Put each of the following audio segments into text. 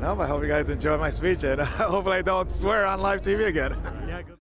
No, I hope you guys enjoy my speech and hopefully I don't swear on live TV again.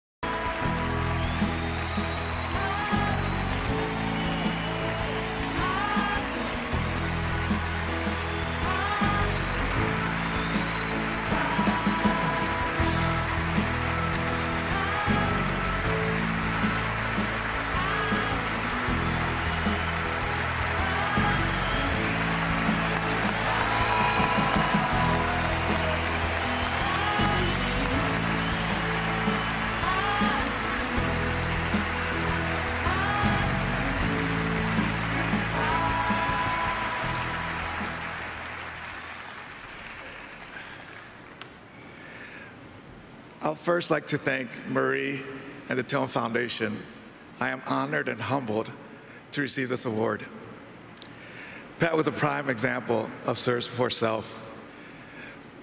I'll first like to thank Marie and the Tillman Foundation. I am honored and humbled to receive this award. Pat was a prime example of service for self.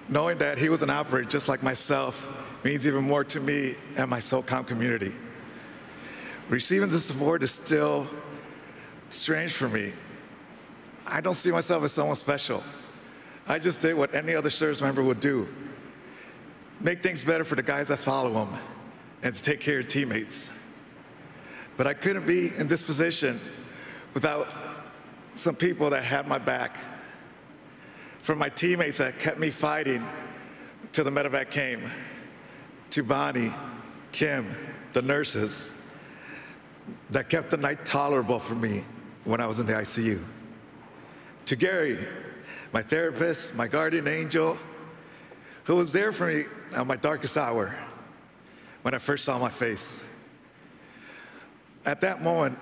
Knowing that he was an operator just like myself means even more to me and my SOCOM community. Receiving this award is still strange for me. I don't see myself as someone special. I just did what any other service member would do make things better for the guys that follow them and to take care of teammates. But I couldn't be in this position without some people that had my back. From my teammates that kept me fighting till the medevac came, to Bonnie, Kim, the nurses that kept the night tolerable for me when I was in the ICU. To Gary, my therapist, my guardian angel, who was there for me at my darkest hour when I first saw my face. At that moment,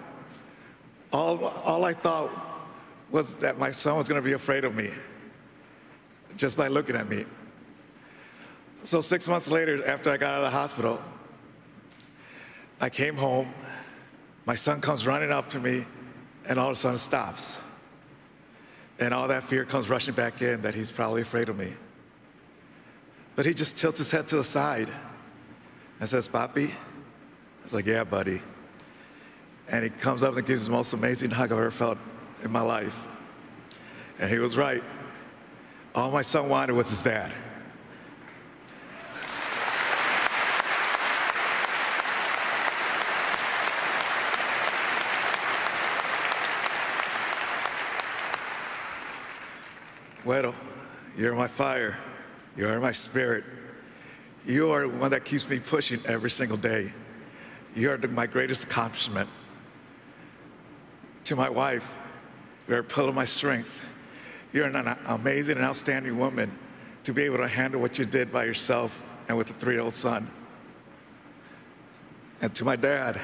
all, all I thought was that my son was going to be afraid of me just by looking at me. So, six months later, after I got out of the hospital, I came home. My son comes running up to me, and all of a sudden stops. And all that fear comes rushing back in that he's probably afraid of me. But he just tilts his head to the side and says, Papi? I was like, yeah, buddy. And he comes up and gives the most amazing hug I've ever felt in my life. And he was right. All my son wanted was his dad. Bueno, you're my fire. You are my spirit. You are the one that keeps me pushing every single day. You are my greatest accomplishment. To my wife, you are a pillar of my strength. You're an amazing and outstanding woman to be able to handle what you did by yourself and with a three-year-old son. And to my dad,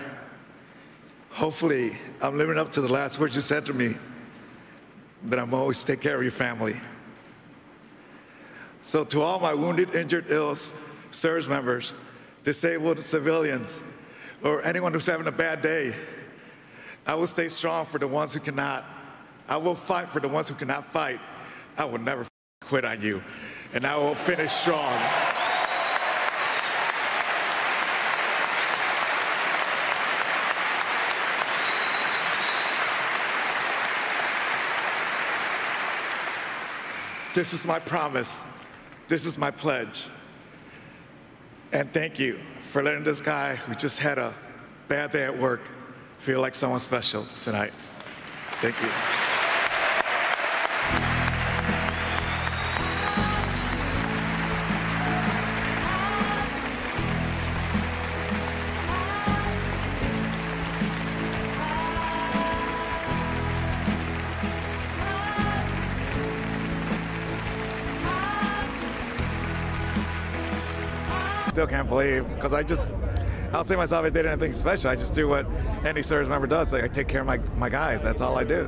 hopefully I'm living up to the last words you said to me, that I'm always take care of your family. So to all my wounded, injured, ill service members, disabled civilians, or anyone who's having a bad day, I will stay strong for the ones who cannot. I will fight for the ones who cannot fight. I will never quit on you, and I will finish strong. This is my promise. This is my pledge. And thank you for letting this guy who just had a bad day at work feel like someone special tonight. Thank you. Still can't believe because I just I don't say myself I did anything special. I just do what any service member does. Like I take care of my, my guys. That's all I do.